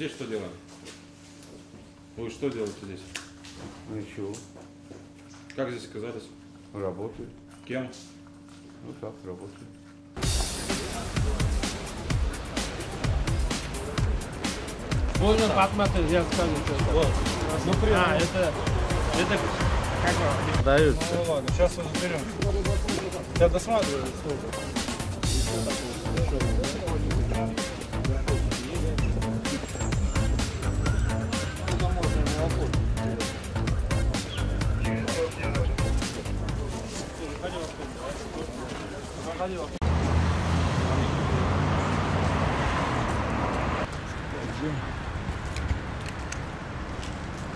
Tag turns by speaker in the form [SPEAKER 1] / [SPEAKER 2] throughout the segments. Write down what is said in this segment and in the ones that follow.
[SPEAKER 1] здесь что делаем? Вы что делаете здесь?
[SPEAKER 2] Ничего,
[SPEAKER 1] Как здесь оказались?
[SPEAKER 2] работаю.
[SPEAKER 1] Кем?
[SPEAKER 2] Ну так, работаю.
[SPEAKER 3] Можно посмотреть, я скажу, что это. Вот. Ну, а, это, это как его? Даются.
[SPEAKER 4] Ну ладно, сейчас разберем. Я досматриваю.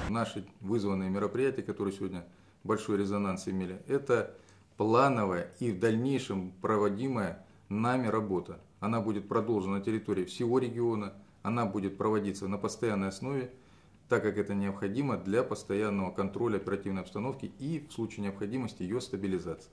[SPEAKER 5] Наши вызванные мероприятия, которые сегодня большой резонанс имели, это плановая и в дальнейшем проводимая нами работа. Она будет продолжена на территории всего региона, она будет проводиться на постоянной основе, так как это необходимо для постоянного контроля оперативной обстановки и в случае необходимости ее стабилизации.